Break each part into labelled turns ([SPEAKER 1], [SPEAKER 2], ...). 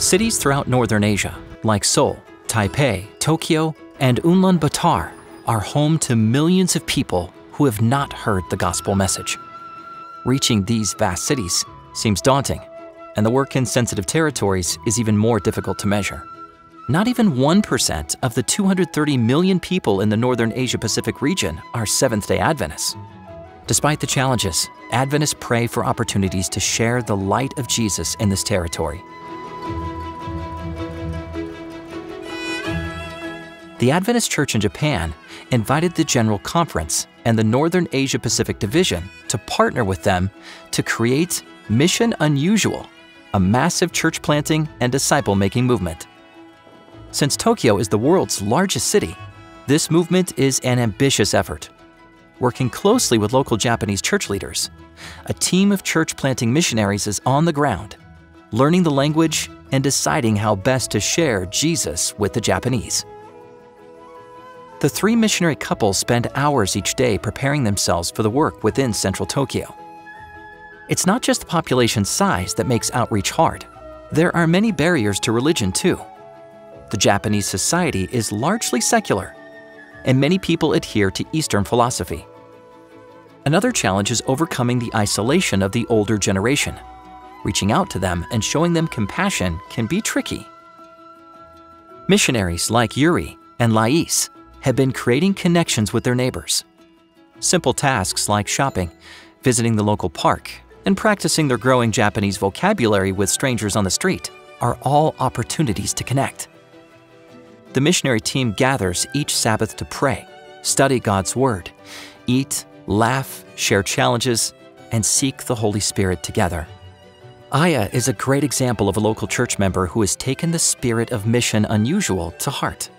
[SPEAKER 1] Cities throughout northern Asia, like Seoul, Taipei, Tokyo, and Ulaanbaatar, are home to millions of people who have not heard the gospel message. Reaching these vast cities seems daunting, and the work in sensitive territories is even more difficult to measure. Not even 1% of the 230 million people in the northern Asia Pacific region are Seventh day Adventists. Despite the challenges, Adventists pray for opportunities to share the light of Jesus in this territory. The Adventist Church in Japan invited the General Conference and the Northern Asia Pacific Division to partner with them to create Mission Unusual, a massive church planting and disciple making movement. Since Tokyo is the world's largest city, this movement is an ambitious effort. Working closely with local Japanese church leaders, a team of church planting missionaries is on the ground, learning the language and deciding how best to share Jesus with the Japanese. The three missionary couples spend hours each day preparing themselves for the work within central Tokyo. It's not just the population size that makes outreach hard. There are many barriers to religion too. The Japanese society is largely secular, and many people adhere to Eastern philosophy. Another challenge is overcoming the isolation of the older generation. Reaching out to them and showing them compassion can be tricky. Missionaries like Yuri and Lais have been creating connections with their neighbors. Simple tasks like shopping, visiting the local park, and practicing their growing Japanese vocabulary with strangers on the street are all opportunities to connect. The missionary team gathers each Sabbath to pray, study God's Word, eat, laugh, share challenges, and seek the Holy Spirit together. Aya is a great example of a local church member who has taken the spirit of mission unusual to heart.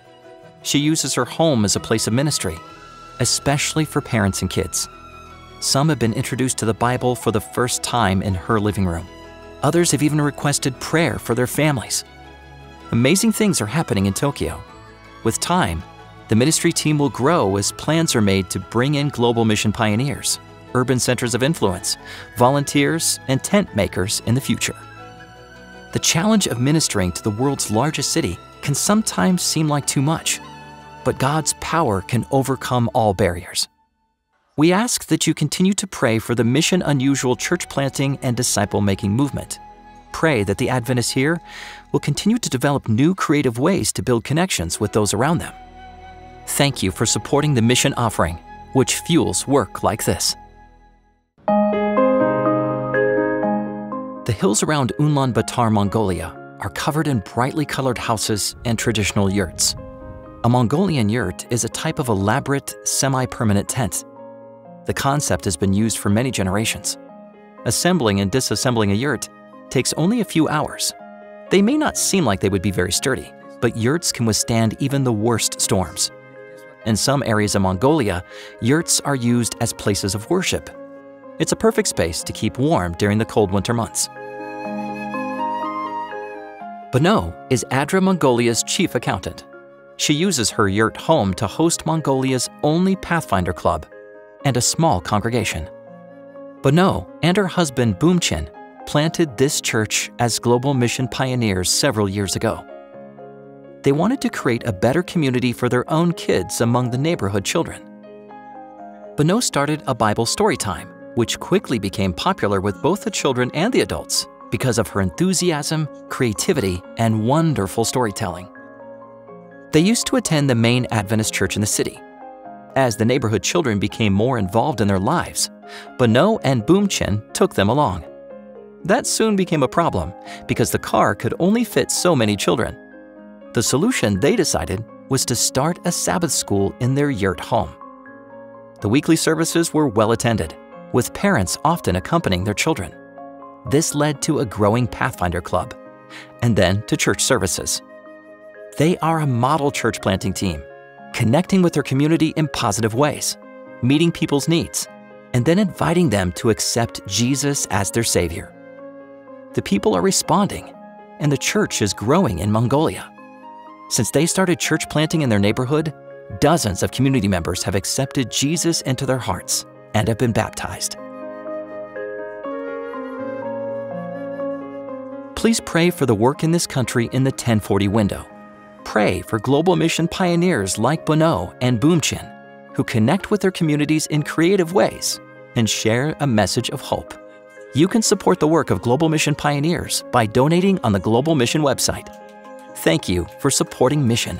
[SPEAKER 1] She uses her home as a place of ministry, especially for parents and kids. Some have been introduced to the Bible for the first time in her living room. Others have even requested prayer for their families. Amazing things are happening in Tokyo. With time, the ministry team will grow as plans are made to bring in global mission pioneers, urban centers of influence, volunteers, and tent makers in the future. The challenge of ministering to the world's largest city can sometimes seem like too much but God's power can overcome all barriers. We ask that you continue to pray for the Mission Unusual church planting and disciple making movement. Pray that the Adventists here will continue to develop new creative ways to build connections with those around them. Thank you for supporting the mission offering, which fuels work like this. The hills around Ulaanbaatar, Mongolia are covered in brightly colored houses and traditional yurts. A Mongolian yurt is a type of elaborate, semi-permanent tent. The concept has been used for many generations. Assembling and disassembling a yurt takes only a few hours. They may not seem like they would be very sturdy, but yurts can withstand even the worst storms. In some areas of Mongolia, yurts are used as places of worship. It's a perfect space to keep warm during the cold winter months. Bano is ADRA Mongolia's chief accountant. She uses her yurt home to host Mongolia's only Pathfinder club and a small congregation. Bano and her husband Boomchin planted this church as global mission pioneers several years ago. They wanted to create a better community for their own kids among the neighborhood children. Bono started a Bible story time, which quickly became popular with both the children and the adults because of her enthusiasm, creativity, and wonderful storytelling. They used to attend the main Adventist church in the city. As the neighborhood children became more involved in their lives, Bano and Boomchin took them along. That soon became a problem because the car could only fit so many children. The solution they decided was to start a Sabbath school in their yurt home. The weekly services were well attended, with parents often accompanying their children. This led to a growing Pathfinder Club, and then to church services. They are a model church planting team, connecting with their community in positive ways, meeting people's needs, and then inviting them to accept Jesus as their Savior. The people are responding, and the church is growing in Mongolia. Since they started church planting in their neighborhood, dozens of community members have accepted Jesus into their hearts and have been baptized. Please pray for the work in this country in the 1040 window. Pray for global mission pioneers like Bono and Boomchin, who connect with their communities in creative ways and share a message of hope. You can support the work of Global Mission Pioneers by donating on the Global Mission website. Thank you for supporting Mission.